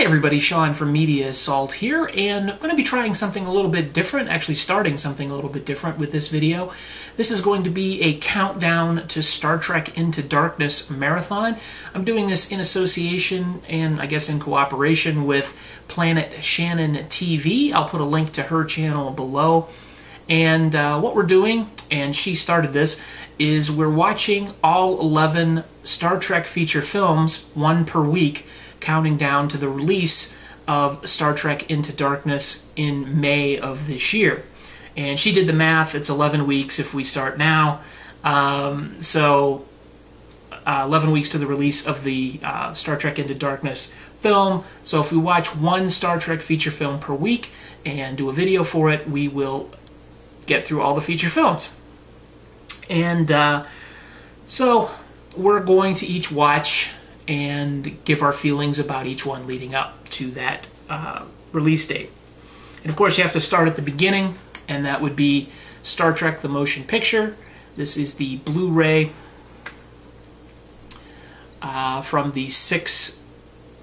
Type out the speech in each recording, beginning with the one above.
Hey everybody, Sean from Media Assault here, and I'm going to be trying something a little bit different, actually starting something a little bit different with this video. This is going to be a countdown to Star Trek Into Darkness marathon. I'm doing this in association and I guess in cooperation with Planet Shannon TV. I'll put a link to her channel below. And uh, what we're doing, and she started this, is we're watching all 11 Star Trek feature films, one per week, counting down to the release of Star Trek Into Darkness in May of this year. And she did the math, it's 11 weeks if we start now. Um, so, uh, 11 weeks to the release of the uh, Star Trek Into Darkness film. So, if we watch one Star Trek feature film per week and do a video for it, we will get through all the feature films. And uh, so, we're going to each watch and give our feelings about each one leading up to that uh, release date. And of course, you have to start at the beginning, and that would be Star Trek The Motion Picture. This is the Blu ray uh, from the six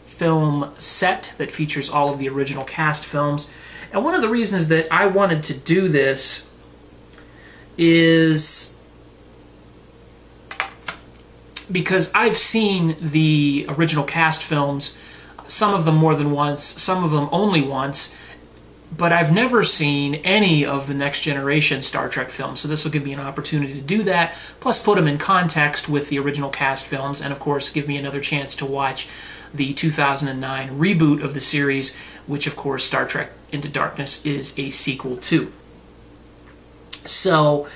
film set that features all of the original cast films. And one of the reasons that I wanted to do this is because I've seen the original cast films, some of them more than once, some of them only once, but I've never seen any of the Next Generation Star Trek films, so this will give me an opportunity to do that, plus put them in context with the original cast films, and of course give me another chance to watch the 2009 reboot of the series, which of course Star Trek Into Darkness is a sequel to. So,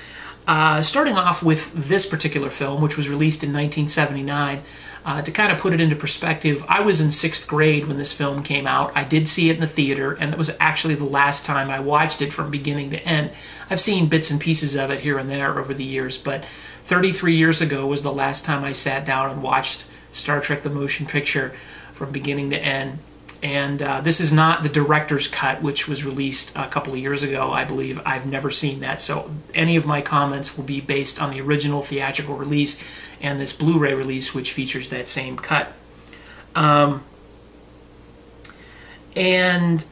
uh, starting off with this particular film, which was released in 1979, uh, to kind of put it into perspective, I was in sixth grade when this film came out. I did see it in the theater, and that was actually the last time I watched it from beginning to end. I've seen bits and pieces of it here and there over the years, but 33 years ago was the last time I sat down and watched Star Trek the Motion Picture from beginning to end and uh, this is not the director's cut, which was released a couple of years ago, I believe. I've never seen that, so any of my comments will be based on the original theatrical release and this Blu-ray release, which features that same cut. Um, and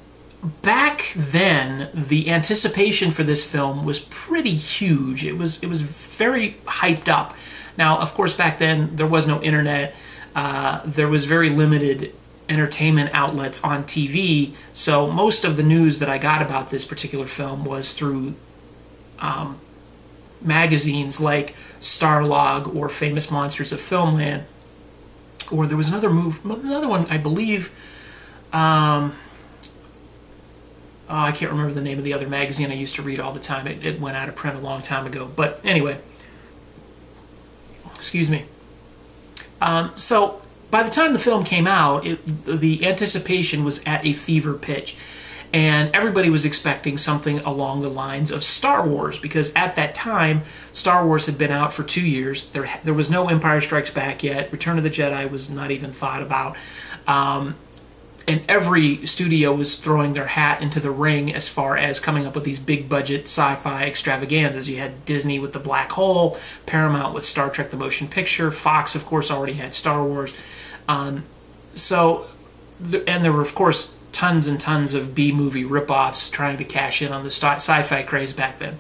back then, the anticipation for this film was pretty huge. It was it was very hyped up. Now, of course, back then there was no internet. Uh, there was very limited entertainment outlets on TV. So most of the news that I got about this particular film was through um, magazines like Starlog or Famous Monsters of Filmland. Or there was another move, another one I believe. Um, oh, I can't remember the name of the other magazine I used to read all the time. It, it went out of print a long time ago. But anyway, excuse me. Um, so by the time the film came out, it, the anticipation was at a fever pitch. And everybody was expecting something along the lines of Star Wars because at that time, Star Wars had been out for two years. There, there was no Empire Strikes Back yet. Return of the Jedi was not even thought about. Um, and every studio was throwing their hat into the ring as far as coming up with these big budget sci-fi extravaganzas. You had Disney with the Black Hole, Paramount with Star Trek: The Motion Picture, Fox, of course, already had Star Wars. Um, so, and there were of course tons and tons of B movie ripoffs trying to cash in on the sci-fi craze back then.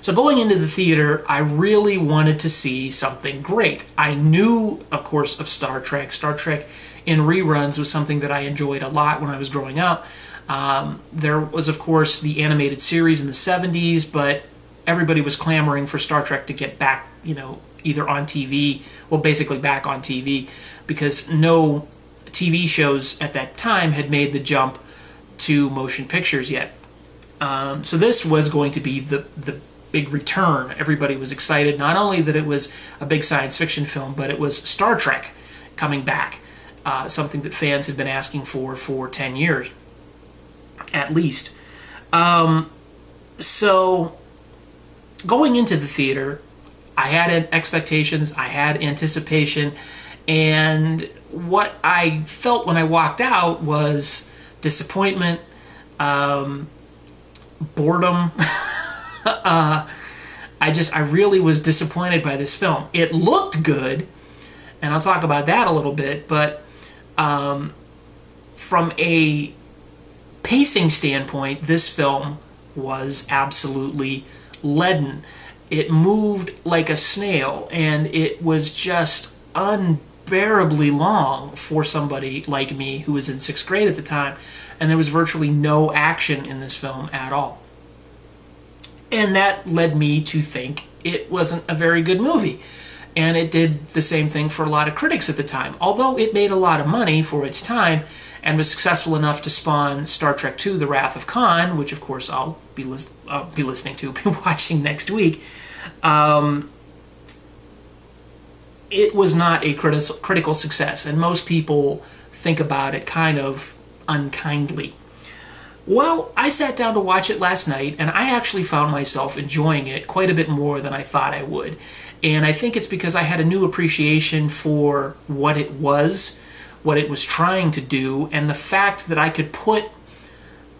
So going into the theater, I really wanted to see something great. I knew, of course, of Star Trek. Star Trek in reruns was something that I enjoyed a lot when I was growing up. Um, there was, of course, the animated series in the 70s, but everybody was clamoring for Star Trek to get back, you know, either on TV, well, basically back on TV, because no TV shows at that time had made the jump to motion pictures yet. Um, so this was going to be the the big return. Everybody was excited, not only that it was a big science fiction film, but it was Star Trek coming back, uh, something that fans had been asking for for 10 years, at least. Um, so, going into the theater, I had expectations, I had anticipation, and what I felt when I walked out was disappointment, um, boredom. uh, I just, I really was disappointed by this film. It looked good, and I'll talk about that a little bit, but um, from a pacing standpoint, this film was absolutely leaden. It moved like a snail, and it was just unbearably long for somebody like me who was in sixth grade at the time, and there was virtually no action in this film at all. And that led me to think it wasn't a very good movie. And it did the same thing for a lot of critics at the time. Although it made a lot of money for its time and was successful enough to spawn Star Trek II The Wrath of Khan, which of course I'll be, I'll be listening to, be watching next week, um, it was not a criti- critical success. And most people think about it kind of unkindly. Well, I sat down to watch it last night, and I actually found myself enjoying it quite a bit more than I thought I would. And I think it's because I had a new appreciation for what it was, what it was trying to do, and the fact that I could put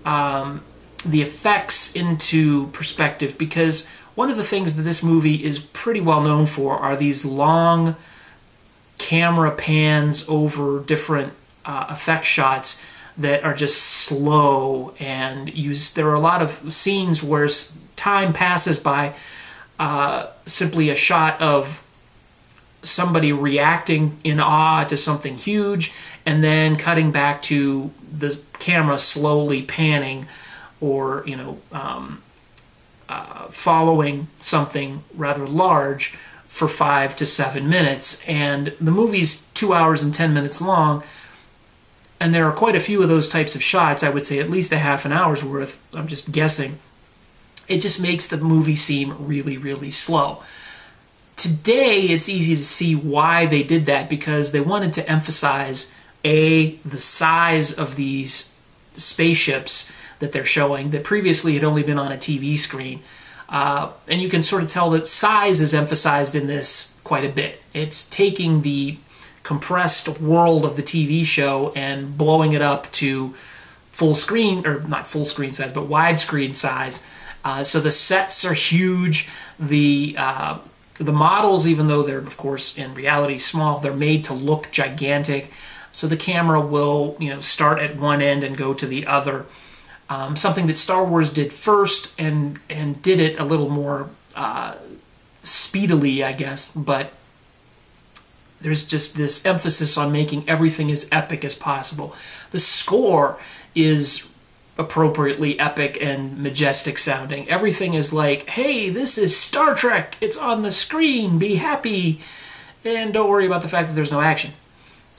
um, the effects into perspective. Because one of the things that this movie is pretty well known for are these long camera pans over different uh, effect shots that are just slow and use. There are a lot of scenes where time passes by uh, simply a shot of somebody reacting in awe to something huge and then cutting back to the camera slowly panning or you know um, uh, following something rather large for five to seven minutes and the movie's two hours and ten minutes long and there are quite a few of those types of shots i would say at least a half an hour's worth i'm just guessing it just makes the movie seem really, really slow. Today, it's easy to see why they did that because they wanted to emphasize A, the size of these spaceships that they're showing that previously had only been on a TV screen. Uh, and you can sort of tell that size is emphasized in this quite a bit. It's taking the compressed world of the TV show and blowing it up to full screen, or not full screen size, but widescreen size uh, so the sets are huge. The uh, the models, even though they're of course in reality small, they're made to look gigantic. So the camera will you know start at one end and go to the other. Um, something that Star Wars did first and and did it a little more uh, speedily, I guess. But there's just this emphasis on making everything as epic as possible. The score is appropriately epic and majestic sounding. Everything is like, hey, this is Star Trek. It's on the screen. Be happy. And don't worry about the fact that there's no action.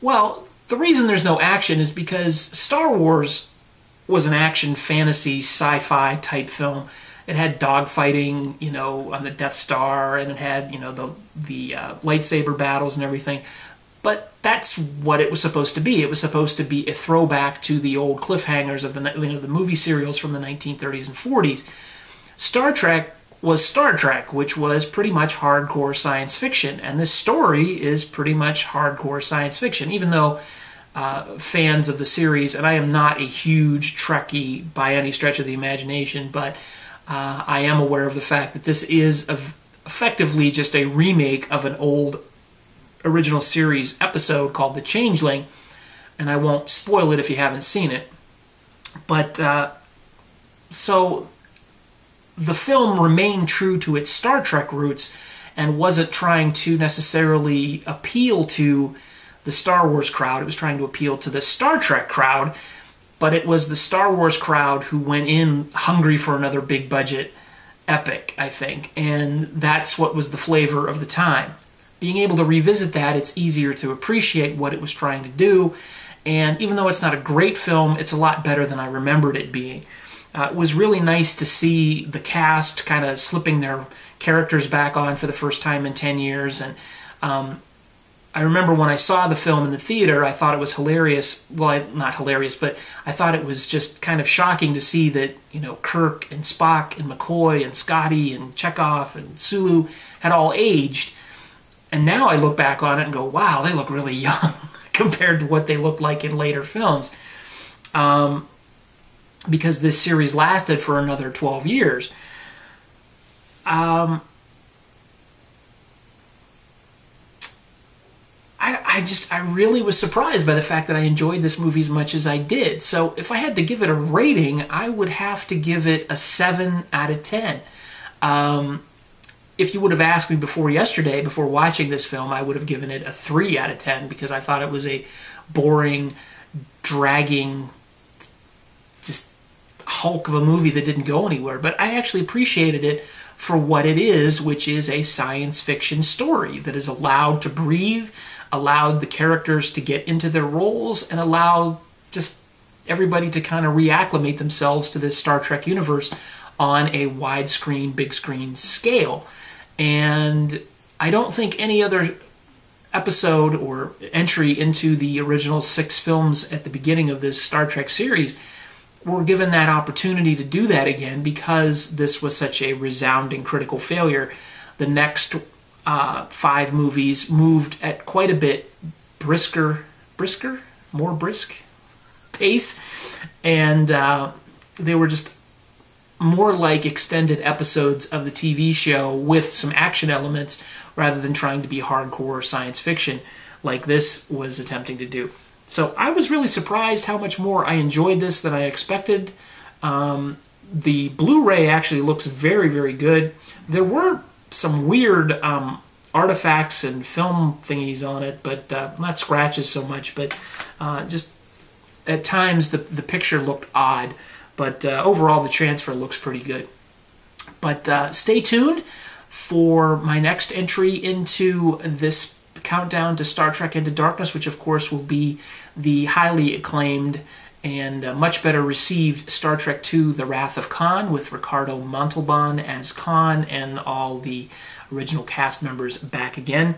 Well, the reason there's no action is because Star Wars was an action fantasy sci-fi type film. It had dogfighting, you know, on the Death Star, and it had, you know, the the uh, lightsaber battles and everything. But that's what it was supposed to be. It was supposed to be a throwback to the old cliffhangers of the you know the movie serials from the 1930s and 40s. Star Trek was Star Trek, which was pretty much hardcore science fiction, and this story is pretty much hardcore science fiction. Even though uh, fans of the series, and I am not a huge Trekkie by any stretch of the imagination, but uh, I am aware of the fact that this is effectively just a remake of an old original series episode called The Changeling, and I won't spoil it if you haven't seen it. But uh, so the film remained true to its Star Trek roots and wasn't trying to necessarily appeal to the Star Wars crowd. It was trying to appeal to the Star Trek crowd, but it was the Star Wars crowd who went in hungry for another big budget epic, I think. And that's what was the flavor of the time being able to revisit that, it's easier to appreciate what it was trying to do. And even though it's not a great film, it's a lot better than I remembered it being. Uh, it was really nice to see the cast kind of slipping their characters back on for the first time in 10 years. And um, I remember when I saw the film in the theater, I thought it was hilarious. Well, not hilarious, but I thought it was just kind of shocking to see that, you know, Kirk and Spock and McCoy and Scotty and Chekov and Sulu had all aged and now I look back on it and go, wow, they look really young compared to what they looked like in later films. Um, because this series lasted for another 12 years. Um, I, just, I really was surprised by the fact that I enjoyed this movie as much as I did. So if I had to give it a rating, I would have to give it a 7 out of 10. Um, if you would have asked me before yesterday, before watching this film, I would have given it a 3 out of 10 because I thought it was a boring, dragging, just hulk of a movie that didn't go anywhere. But I actually appreciated it for what it is, which is a science fiction story that is allowed to breathe allowed the characters to get into their roles and allowed just everybody to kind of reacclimate themselves to this Star Trek universe on a widescreen, big screen scale. And I don't think any other episode or entry into the original six films at the beginning of this Star Trek series were given that opportunity to do that again because this was such a resounding critical failure. The next uh, five movies moved at quite a bit brisker, brisker, more brisk pace, and uh, they were just more like extended episodes of the TV show with some action elements rather than trying to be hardcore science fiction like this was attempting to do. So I was really surprised how much more I enjoyed this than I expected. Um, the Blu-ray actually looks very, very good. There were some weird um, artifacts and film thingies on it, but uh, not scratches so much. But uh, just at times the the picture looked odd, but uh, overall the transfer looks pretty good. But uh, stay tuned for my next entry into this countdown to Star Trek Into Darkness, which of course will be the highly acclaimed and uh, much better received Star Trek II The Wrath of Khan with Ricardo Montalban as Khan and all the original cast members back again.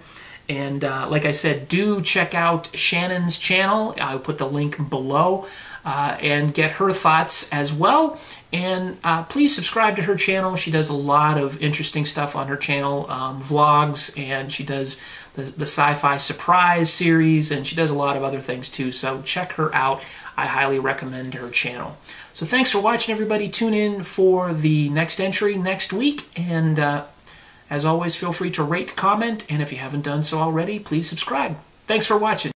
And uh, like I said, do check out Shannon's channel. I'll put the link below uh, and get her thoughts as well. And uh, please subscribe to her channel. She does a lot of interesting stuff on her channel, um, vlogs, and she does the, the sci-fi surprise series, and she does a lot of other things too. So check her out. I highly recommend her channel. So thanks for watching, everybody. Tune in for the next entry next week, and uh, as always, feel free to rate, comment, and if you haven't done so already, please subscribe. Thanks for watching.